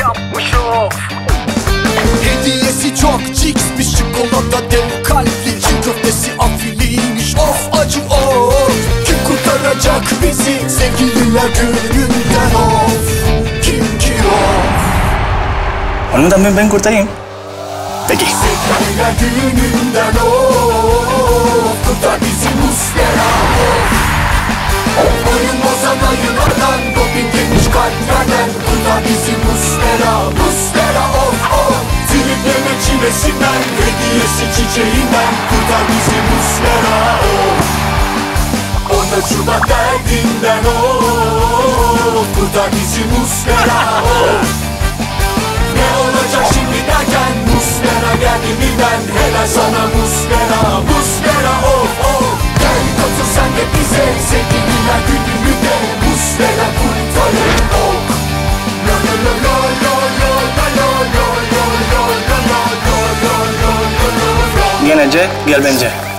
yapmış of Hediyesi çok ciks bir çikolata dev kalpli Çin köftesi afiliymiş. Of acı of. Kim kurtaracak bizi? Sevgililer gününden of. Kim ki of Onu da ben kurtarayım. Peki. Sevgililer gününden of. Tripleme çilesinden Hediyesi çiçeğinden Kurtar bizi muslera. Of Onda Şubat derdinden of Kurtar bizi muslera. Of ne olacak şimdi derken Muslera geldi birden Helal sana Muslera Muslera of of. Gel katıl sen de bize Sevgililer C, gel.